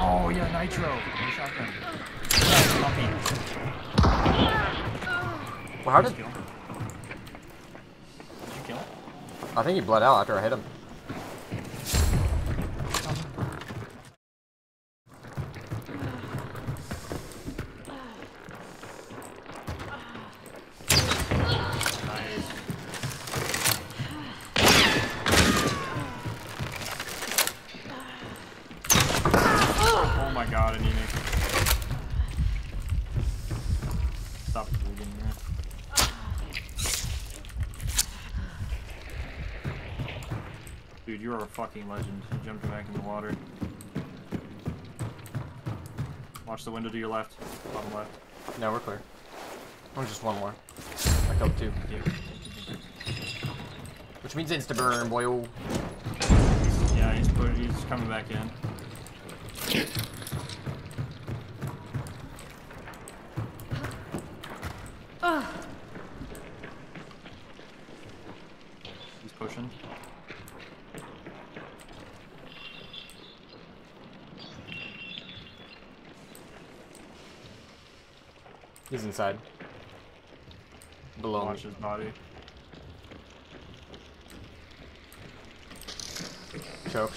Oh yeah, nitro. Shotgun. Well, how did... Did you kill? him? I think he bled out after I hit him. My god, anemic. Stop bleeding here. Dude, you are a fucking legend. You jumped back in the water. Watch the window to your left. Bottom left. No, we're clear. Oh, just one more. I killed two. Yeah. Which means insta burn, boy. Yeah, he's put, he's coming back in. He's pushing. He's inside. Below Watch his body. Choke.